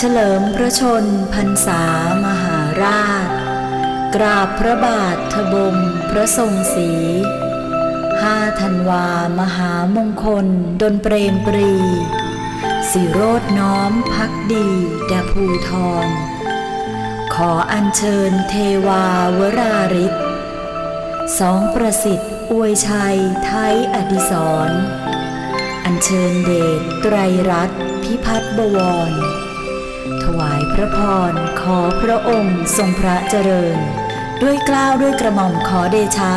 เฉลิมพระชนพรรษามหาราช กราบพระบาททบมพระทรงศรีห้าธันวามหามงคล ดนเปรมปรี สิโรดน้อมพักดีดาภูทร ขออัญเชิญเทวาวราริศสองประสิทธิ์อวยชัยไทยอดิศร อัญเชิญเดชไตรรัตน์พิพัฒน์บวร ถวายพระพร ขอพระองค์ทรงพระเจริญ ด้วยเกล้าด้วยกระหม่อมขอเดชะ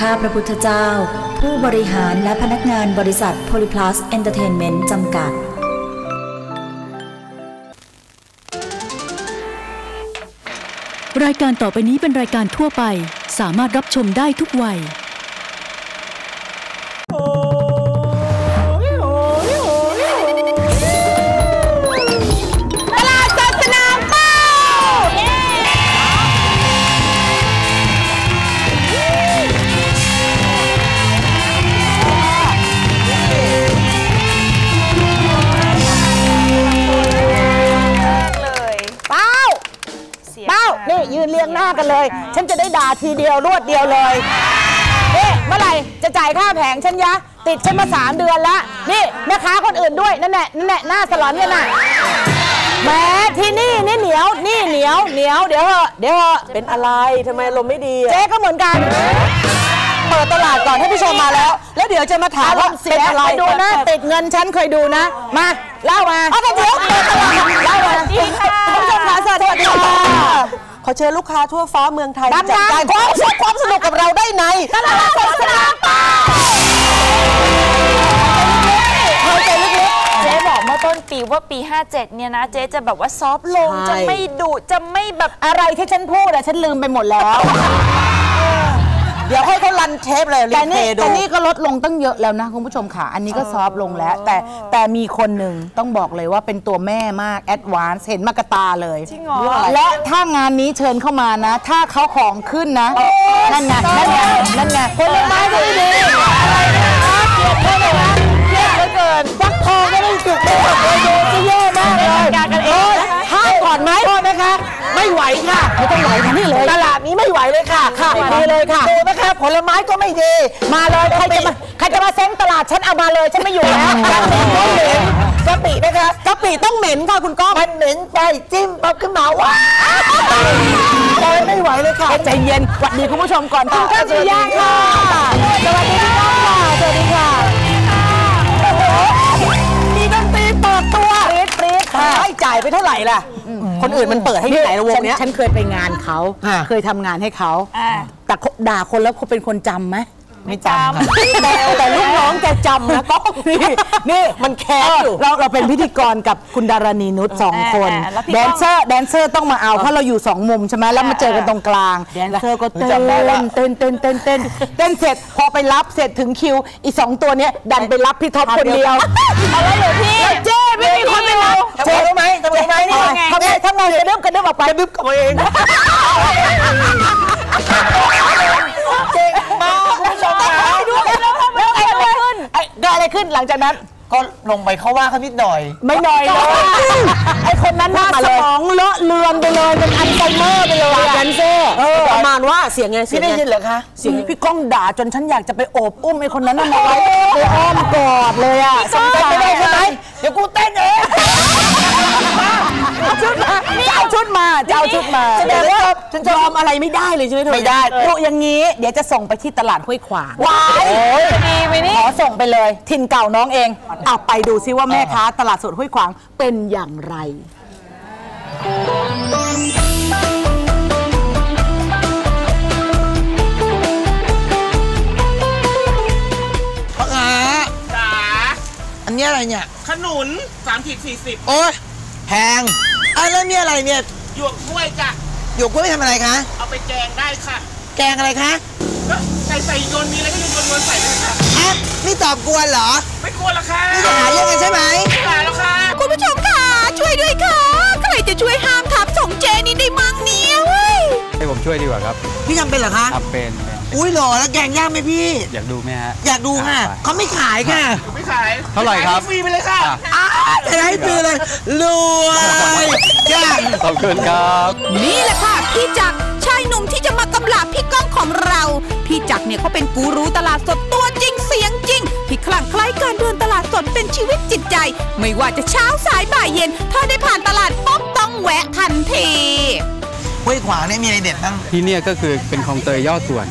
ข้าพระพุทธเจ้า ผู้บริหารและพนักงานบริษัทโพลิพลัสเอนเตอร์เทนเมนต์จำกัดรายการต่อไปนี้เป็นรายการทั่วไป สามารถรับชมได้ทุกวัย เรียงหน้ากันเลย ฉันจะได้ด่าทีเดียวรวดเดียวเลยนี่เมื่อไหร่จะจ่ายค่าแผงฉันยะ ติดฉันมาสามเดือนแล้วนี่แม่ค้าคนอื่นด้วยนั่นแหละนั่นแหละหน้าสลอนกันน่ะแหม้ที่นี่นี่เหนียวนี่เหนียวเหนียวเดี๋ยวเหอะเดี๋ยวเหอะเป็นอะไรทำไมลมณ์ไม่ดีอะเจ๊ก็เหมือนกัน เปิดตลาดก่อนให้ผู้ชมมาแล้ว แล้วเดี๋ยวจะมาถามว่าเสีเป็นยอะไรไปดูนะ ติดเงินฉันเคยดูนะ มาเล่ามาเอาแต่เดี๋ยวเปิดตลาดเล่ามาดีค่ะ ผู้ชมคะสวัสดีค่ะข อเชิญลูกค้าทั่วฟ้าเมืองไทยดังๆจัดการความสุขความสนุกกับเราได้ในตลาดสดสนามเป้าเจ๊บอกเมื่อต้นปีว่าปี 57 เนี่ยนะเจ๊จะแบบว่าซอฟต์ลง จะไม่ดุจะไม่แบบอะไรที่ฉันพูดอะฉันลืมไปหมดแล้ว เดี๋ยวให้เขารันเทปเลยรีแต่เพลนี่ย์ดู แต่นี่ก็ลดลงตั้งเยอะแล้วนะคุณผู้ชมค่ะ อันนี้ก็ซอฟต์ลงแล้ว แต่แต่มีคนหนึ่งต้องบอกเลยว่าเป็นตัวแม่มาก แอดวานซ์เห็นมากระตาเลยจริงเหรอ และถ้างานนี้เชิญเข้ามานะ ถ้าเขาของขึ้นนะ นั่นไงนั่นไงนั่นไงผลไม้ก็ดีอะไรนะคะเกลียดเท่าไหร่นะเกลียดเหลือเกินฟักทองก็ไม่สุกเลยโดนจะแย่มากเลยการกันเอง ไม่ไหวค่ะไม่ต้องไหวค่ะนี่เลยตลาดนี้ไม่ไหวเลยค่ะค่ะดีเลยค่ะดูนะคะผลไม้ก็ไม่ดี มาเลยใครจะมาใครจะมาเซ้งตลาดฉันเอามาเลยฉันไม่อยู่แล้วกะปิก็เหม็นกะปินะคะกะปิต้องเหม็นค่ะคุณก้องมันเหม็นไปจิ้มปั๊บขึ้นมาว้าวไม่ไหวเลยค่ะใจเย็นสวัสดีคุณผู้ชมก่อนคุณก้าวสุริยาค่ะสวัสดีพี่ก้องค่ะสวัสดีค่ะโอ้โหมีดนตรีเปิดตัวปรี๊ดปรี๊ดค่ะให้จ่ายไปเท่าไหร่ล่ะ คนอื่นมันเปิดให้ที่ไหนละวงเนี้ย ฉันฉันเคยไปงานเขา อ่า เคยทำงานให้เขาแต่ด่าคนแล้วเขาเป็นคนจำไหม ไม่จำค่ะ แต่แต่ลูกน้องแกจำนะก็นี่นี่มันแค้นอยู่ เราเราเป็นพิธีกรกับคุณดารณีนุชสองคนอ่าแล้วพี่แดก้อง นเซอร์แดนเซอร์ต้องมาเอาเพราะเราอยู่สองมุมใช่ไหมแล้วมาเจอกันตรงกลางแดนเซอร์ก็เต้นจำได้ละ เต้นเต้นเต้นเต้นเต้นเสร็จพอไปรับเสร็จถึงคิว อีสองตัวเนี้ยดันไปรับพี่ท็อปคนเดียว เอาแล้วเหรอพี่เจ๊ ไม่มีคนไปรับทำไงรู้ไหมทำไงรู้ไหมนี่ทำไงทำไงกระดึ๊บกระดึ๊บออกไปกระดึบกับตัวเองเก่งมากคุณผู้ชมนะแล้วไอ้อะไรขึ้นไอ้เกิดอะไรขึ้นหลังจากนั้น ก็ลงไปเขาว่าเขานิดหน่อย ไม่หน่อยเลยไอ้คนนั้นหน้าสมองเลอะเลือนไปเลยเป็นอัลไซเมอร์ไปเลยอะแดนเซอร์ประมาณว่าเสียงไงเสียงได้ยินเหรอคะเสียงพี่ก้องด่าจนฉันอยากจะไปโอบอุ้มไอ้คนนั้นน่ะมาไว้ไปอ้อมกอดเลยอะสงสารไม่ได้ใช่ไหมเดี๋ยวกูเต้นเองเอาชุดมา จะเอาชุดมาจะเอาชุดมาแสดงว่าฉันยอมอะไรไม่ได้เลยใช่ไหมเธอไม่ได้ลูกอย่างนี้เดี๋ยวจะส่งไปที่ตลาดห้วยขวางว้ายดีไหมนี่ขอส่งไปเลยถิ่นเก่าน้องเองเอาไปดูซิว่าแม่ค้าตลาดสดห้วยขวางเป็นอย่างไรพ่อค้าจ๋าอันนี้อะไรเนี่ย ขนุน3ขีด40โอ้ยแพง อะแล้วนี่อะไรเนี่ยหยวกกล้วยจ้ะหยวกกล้วยไปทำอะไรคะ เอาไปแกงได้ค่ะแกงอะไรคะก็ใส่ใส่โยนมีอะไรก็โยนโยนโยนใส่เลยค่ะอะนี่ตอบกวนเหรอไม่กลัวหรอกค่ะนี่จะหาเรื่องกันใช่ไหม ไม่หาแล้วค่ะคุณผู้ชมค่ะ ช่วยด้วยค่ะ ใครจะช่วยห้ามทับส่งเจนี่ได้มั่งเนี่ยเว้ย ให้ผมช่วยดีกว่าครับพี่ทำเป็นเหรอคะ ทำเป็นเป็นอุ้ยเหรอแล้วแกงย่างไหมพี่ อยากดูไหมฮะอยากดูค่ะไปเขาไม่ขายค่ะ ไม่ ขายเท่าไหร่ครับขยฟรีไปเลยค่ะอะอ้าจะให้ฟรีเลยมันรวยจ้าขอบคุณครับ นี่แหละค่ะพี่จักรชายหนุ่มที่จะมากำลาบพี่ก้องของเรา พี่จักรเนี่ยเขาเป็นกูรูตลาดสดตัวจริงเสียงจริงที่คลั่งไคล้การเดินตลาดสดเป็นชีวิตจิตใจ ไม่ว่าจะเช้าสายบ่ายเย็น ถ้าได้ผ่านตลาดป๊อบต้องแวะทันทีห้วยขวางเนี่ยมีอะไรเด็ดบ้างที่เนี่ยก็คือเป็นคลองเตยย่อส่วน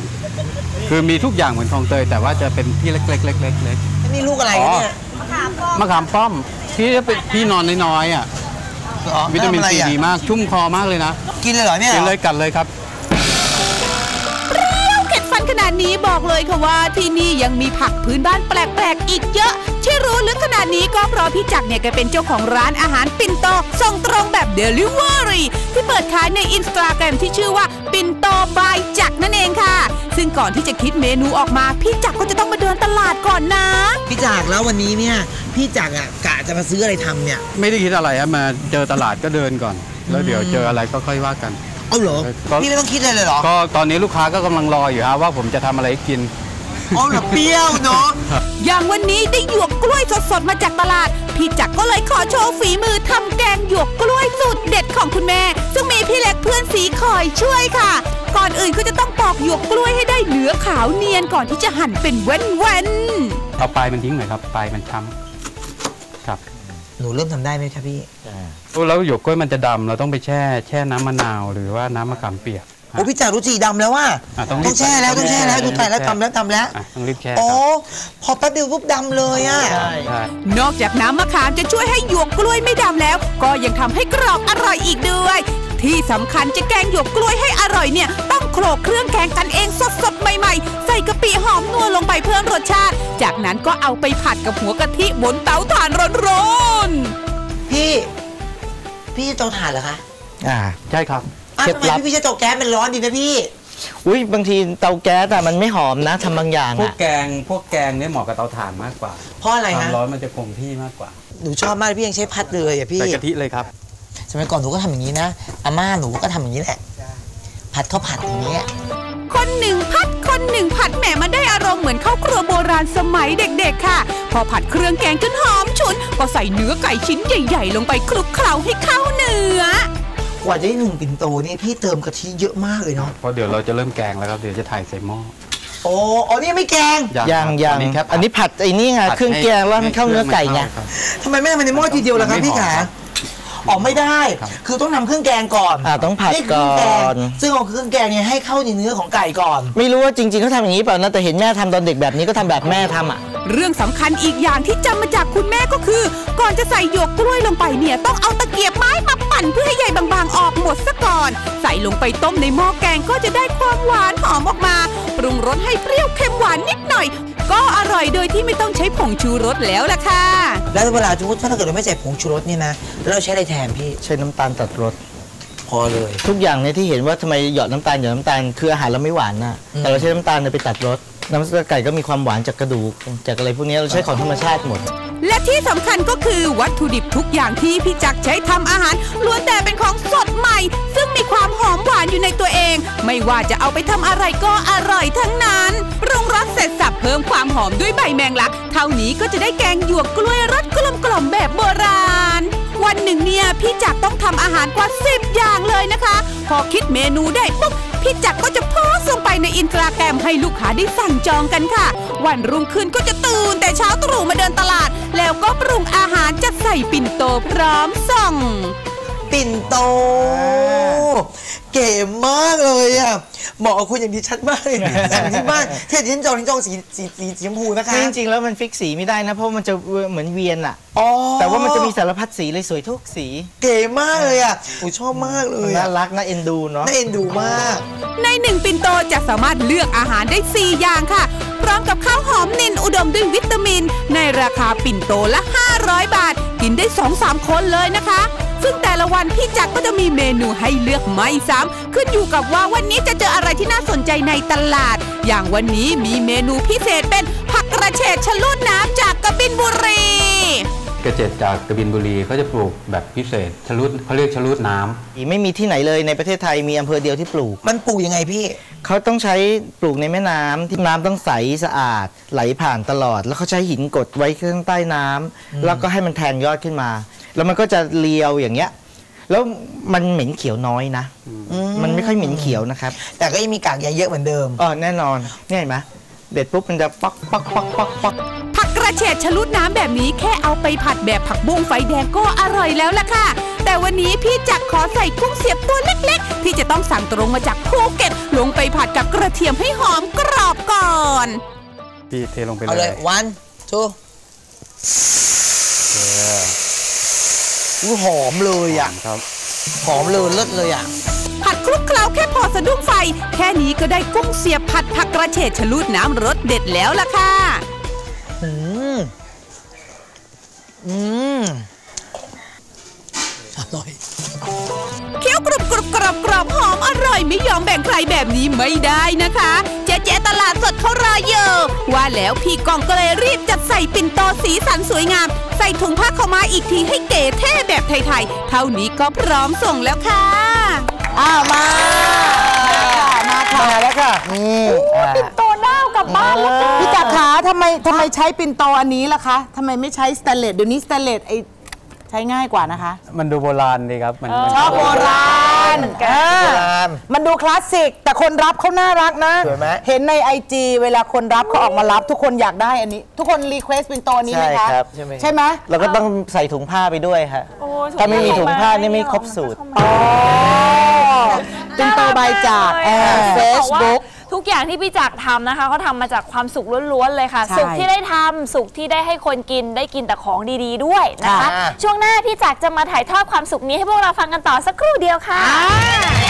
คือมีทุกอย่างเหมือนคลองเตยแต่ว่าจะเป็นที่เล็กๆเล็กๆเล็ก นี่ลูกอะไรกันเนี่ยๆมะขามป้อมที่จะเป็นที่นอนน้อยๆอะอ๋อวิตามินทำอะไรซีอะดีมากชุ่มคอมากเลยนะ กินเลยเหรอเนี่ยกินเลยกัดเลยครับเข็ดฟันขนาดนี้บอกเลยค่ะว่าที่นี่ยังมีผักพื้นบ้านแปลกๆ อีกเยอะ ที่รู้ลึกขนาดนี้ก็เพราะพี่จักรเนี่ยแกเป็นเจ้าของร้านอาหารปิ่นโตส่งตรงแบบ Delivery ที่เปิดขายในอินสตาแกรมที่ชื่อว่า ปิ่นโตบายจักรนั่นเองค่ะ ซึ่งก่อนที่จะคิดเมนูออกมา พี่จักรก็จะต้องมาเดินตลาดก่อนนะ พี่จักรแล้ววันนี้เนี่ย พี่จักรอะกะจะมาซื้ออะไรทำเนี่ย ไม่ได้คิดอะไรครับมาเจอตลาดก็เดินก่อน แล้วเดี๋ยวเจออะไรก็ค่อยว่ากัน เอาเหรอ ก็ พี่ไม่ต้องคิดอะไรเลยเหรอ ก็ตอนนี้ลูกค้าก็กำลังรออยู่ฮะว่าผมจะทำอะไรให้กิน เอาเหรอเปรี้ยวเนาะอย่างวันนี้ได้หยวกกล้วยสดๆมาจากตลาด พี่จักรก็เลยขอโชว์ฝีมือทำแกงหยวกกล้วยสูตรเด็ดของคุณแม่ ซึ่งมีพี่เล็กเพื่อนสีคอยช่วยค่ะ ก่อนอื่นก็จะต้องปอกหยวกกล้วยให้ได้เนื้อขาวเนียนก่อนที่จะหั่นเป็นแว่นๆเอาปลายมันทิ้งหน่อยครับปลายมันช้ำครับหนูเริ่มทำได้ไหมครับพี่โอ้แล้วหยวกกล้วยมันจะดำเราต้องไปแช่แช่น้ำมะนาว หรือว่าน้ำมะขามเปียก โอ้พี่จักรรู้จีดำแล้วว่าอะต้องรีบต้องแช่แล้วต้องแช่แล้วดูตายแล้วทำแล้วทำแล้วอะต้องรีบแช่โอ้ครับพอแป๊บเดียวปุ๊บดำเลยอะใช่ นอกจากน้ำมะขามจะช่วยให้หยวกกล้วยไม่ดำแล้ว ก็ยังทำให้กรอบอร่อยอีกด้วย ที่สำคัญจะแกงหยวกกล้วยให้อร่อยเนี่ย ต้องโขลกเครื่องแกงกันเองสดๆ ใหม่ๆ ใส่กะปิหอมนัวลงไปเพิ่มรสชาติ จากนั้นก็เอาไปผัดกับหัวกะทิบนเตาถ่านร้อนๆ พี่ พี่เตาถ่านเหรอคะ อ่าใช่ครับอ้าว เคล็ดทำไมลับ พี่พี่ใช้เตาแก๊สมันร้อนดีนะพี่อุ้ยบางทีเตาแก๊สอะมันไม่หอมนะทำบางอย่างพวกอะแกงพวกแกงเนี่ยเหมาะกับเตาถ่านมากกว่าเพราะอะไรควาฮะมร้อนมันจะคงที่มากกว่า หนูชอบมากพี่ยังใช้พัดเลยอะพี่ใส่กะทิเลยครับ สมัยก่อนหนูก็ทำอย่างนี้นะอาม่าหนูก็ทำอย่างนี้แหละผัดข้าวผัดอย่างนี้ยคนหนึ่งพัดคนหนึ่งผัดแหมมันได้อารมณ์เหมือนข้าวครัวโบราณสมัยเด็กๆค่ะ พอผัดเครื่องแกงจนหอมฉุน ก็ใส่เนื้อไก่ชิ้นใหญ่ ๆ ลงไปคลุกเคล้าให้เข้าเนื้อ กว่าจะได้หนึ่งปิ่นโตนี่พี่เติมกะทิเยอะมากเลยเนาะเพราะเดี๋ยวเราจะเริ่มแกงแล้วครับเดี๋ยวจะถ่ายใส่หม้อโอ้อ๋อนี่ไม่แกงย่างครับย่างอันนี้แค่อันนี้ผัดไอ้นี่ไงผัดเครื่องแกงแล้วมันเข้าเนื้อไก่ไงครับทำไมไม่ทำในหม้อทีเดียวล่ะครับมันไม่พี่หอมขาครับ อ๋อไม่ได้ครับคือต้องทำเครื่องแกงก่อนอ่าต้องผัดนี่เครื่ก่องอแกงนซึ่งเอาเครื่องแกงเนี่ยให้เข้าในเนื้อของไก่ก่อน ไม่รู้ว่าจริงๆเขาทำอย่างนี้เปล่านะแต่เห็นแม่ทำตอนเด็กแบบนี้ก็ทำแบบแม่ทำอะ เรื่องสำคัญอีกอย่างที่จำมาจากคุณแม่ก็คือ ก่อนจะใส่หยวกกล้วยลงไปเนี่ย ต้องเอาตะเกียบไม้มาปั่นเพื่อให้ใยบางๆ ออกหมดซะก่อน ใส่ลงไปต้มในหม้อแกงก็จะได้ความหวานหอมออกมา ปรุงรสให้เปรี้ยวเค็มหวานนิดหน่อย ก็อร่อยโดยที่ไม่ต้องใช้ผงชูรสแล้วล่ะค่ะ แล้วเวลาสมมติถ้าเกิดเราไม่ใส่ผงชูรสเนี่ยนะแล้วเราใช้อะไรแทนพี่ใช้น้ำตาลตัดรสพอเลย ทุกอย่างเนี่ยที่เห็นว่าทำไมหยอดน้ำตาลหยอดน้ำตาลคืออาหารเราไม่หวานนะแต่เราใช้น้ำตาลเนี่ยไปตัดรสน้ำไก่ก็มีความหวานจากกระดูกจากอะไรพวกนี้เราใช้ของธรรมชาติหมด และที่สำคัญก็คือวัตถุดิบทุกอย่างที่พี่จักรใช้ทำอาหารล้วนแต่เป็นของสดใหม่ ซึ่งมีความหอมหวานอยู่ในตัวเอง ไม่ว่าจะเอาไปทำอะไรก็อร่อยทั้งนั้น ปรุงรสเสร็จสับเพิ่มความหอมด้วยใบแมงลัก เท่านี้ก็จะได้แกงหยวกกล้วยรสกลมกล่อมแบบโบราณ วันหนึ่งเนี่ยพี่จักรต้องทำอาหารกว่า10อย่างเลยนะคะ พอคิดเมนูได้ปุ๊บพี่จักรก็จะโพสต์ลงไปในอินสตาแกรมให้ลูกค้าได้สั่งจองกันค่ะ วันรุ่งขึ้นก็จะตื่นแต่เช้าตรู่มาเดินตลาด แล้วก็ปรุงอาหารจะใส่ปิ่นโตพร้อมส่ง ปิ่นโต เก๋มากเลยอะเหมาะกับคุณอย่างดิฉันมากเลยอย่างที่บ้านที่ดิฉันจองนี่จองสีสีสีสีชมพูนะคะจริงๆแล้วมันฟิกสีไม่ได้นะ เพราะมันจะเหมือนเวียนอะอ๋อแต่ว่ามันจะมีสารพัดสีเลยสวยทุกสี เก๋มากเลยอะโอ้ชอบมากเลยน่าอะรักน่าเอ็นดูเนาะน่าเอ็นดูมาก ในหนึ่งปิ่นโตจะสามารถเลือกอาหารได้ 4 อย่างค่ะ พร้อมกับข้าวหอมนินอุดมด้วยวิตามิน ในราคาปิ่นโตละ 500 บาท กินได้ 2-3 คนเลยนะคะ ซึ่งแต่ละวันพี่จักรก็จะมีเมนูให้เลือกไม่ซ้ำขึ้นอยู่กับว่าวันนี้จะเจออะไรที่น่าสนใจในตลาด อย่างวันนี้มีเมนูพิเศษเป็นผักกระเฉดชะลูดน้ำจากกระบินบุรีกระเจ็ดจากกระบินบุรีเขาจะปลูกแบบพิเศษชะลุดเขาเรียกชะลุดน้ำไม่มีที่ไหนเลยในประเทศไทยมีอำเภอเดียวที่ปลูก มันปลูกยังไงพี่เขาต้องใช้ปลูกในแม่น้ำที่น้ำต้องใสสะอาด ไหลผ่านตลอด แล้วเขาใช้หินกดไว้ข้างใต้น้ำแล้วก็ให้มันแทงยอดขึ้นมา แล้วมันก็จะเลียวอย่างเงี้ย แล้วมันเหม็นเขียวน้อยนะมันไม่ค่อยเหม็นเขียวนะครับแต่ก็ยังมีกากใยเยอะเหมือนเดิม อ๋อแน่นอนเนี่ยเห็นไหมเด็ดปุ๊บมันจะปักปักปักปักปักผักกระเฉดชะลุดน้ำแบบนี้แค่เอาไปผัดแบบผักบุ้งไฟแดงก็อร่อยแล้วล่ะค่ะ แต่วันนี้พี่จักรขอใส่กุ้งเสียบตัวเล็กๆ ที่จะต้องสั่งตรงมาจากภูเก็ตลงไปผัดกับกระเทียมให้หอมกรอบก่อน พี่เทลงไปเอาเลเลยย วันทูอู้ หอมเลยอะครับหอมเลยเลิศเลยอะ ผัดคลุกเคล้าแค่พอสะดุ้งไฟ แค่นี้ก็ได้กุ้งเสียบผัดผักกระเฉดชะลุดน้ำรสเด็ดแล้วล่ะค่ะ อืม อืม อร่อยเคี้ยวกรุบกรุบกรอบกรอบหอมอร่อยไม่ยอมแบ่งใครแบบนี้ไม่ได้นะคะ เจ๊เจ๊ตลาดสดเขารออยู่ว่าแล้วพี่กองก็เลยรีบจัดใส่ปิ่นโตสีสันสวยงาม ใส่ถุงผ้าขาวม้าอีกทีให้เก๋เท่แบบไทยๆ เท่านี้ก็พร้อมส่งแล้วค่ะ อ้าวมา มาค่ะ มาแล้วค่ะนี่อ่าโตเน่ากลับบ้านแล้วค่ะพี่จักรขาทำไมทำไมใช้ปิ่นโตอันนี้ล่ะคะทำไมไม่ใช้สแตนเลสเดี๋ยวนี้สแตนเลสไอใช้ง่ายกว่านะคะ มันดูโบราณดีครับ มันมันชอบโบราณ เออโบราณมันดูคลาสสิก แต่คนรับเขาน่ารักนะ สวยไหมเห็นใน IG เวลาคนรับเขาออกมารับทุกคนอยากได้อันนี้ ทุกคน request ปิ่นโตอันนี้ไหมใช่คะครับใช่ไหม ใช่ไหมเราก็ต้องใส่ถุงผ้าไปด้วยฮะโอ้ยถ้าไม่มีถุงผ้านี่ไม่ครบสูตร อ๋อปินโตใบจากเฟซบุ๊กทุ กอย่างที่พี่จักรทำนะคะเขาทำมาจากความสุขล้วนๆเลยค่ะ ใช่สุขที่ได้ทำสุขที่ได้ให้คนกินได้กินแต่ของดีๆด้วยนะคะค่ะช่วงหน้าพี่จักรจะมาถ่ายทอดความสุขนี้ให้พวกเราฟังกันต่อสักครู่เดียวค่ะอ่า